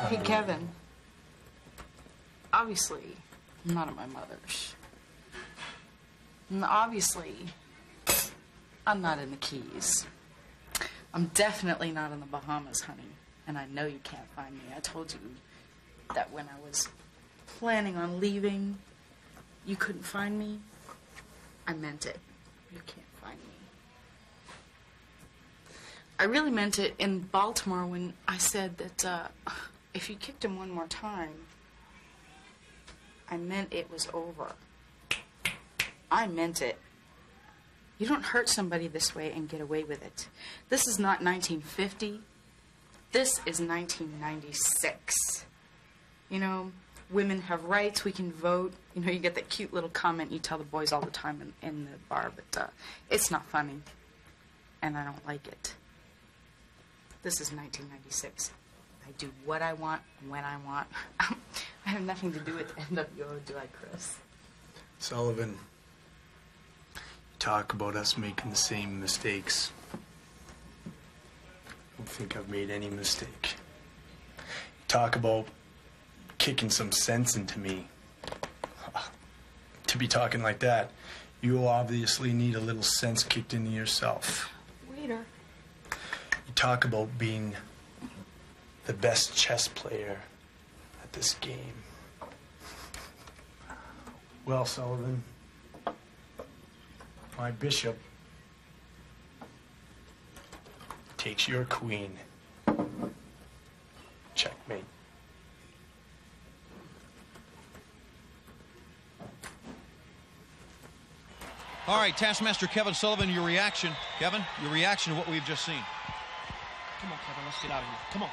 Hey, Kevin. Obviously, I'm not at my mother's. And obviously, I'm not in the Keys. I'm definitely not in the Bahamas, honey. And I know you can't find me. I told you that when I was planning on leaving, you couldn't find me. I meant it. You can't find me. I really meant it in Baltimore when I said that uh, if you kicked him one more time, I meant it was over. I meant it. You don't hurt somebody this way and get away with it. This is not 1950. This is 1996. You know, women have rights. We can vote. You know, you get that cute little comment you tell the boys all the time in, in the bar, but uh, it's not funny. And I don't like it. This is 1996. I do what I want when I want. I have nothing to do with NWO, do I, Chris? Sullivan, you talk about us making the same mistakes. I don't think I've made any mistake. You talk about kicking some sense into me. To be talking like that, you obviously need a little sense kicked into yourself. Waiter. You talk about being the best chess player at this game. Well, Sullivan, my bishop takes your queen. Checkmate. All right, Taskmaster Kevin Sullivan, your reaction. Kevin, your reaction to what we've just seen. Come on, Kevin, let's get out of here. Come on.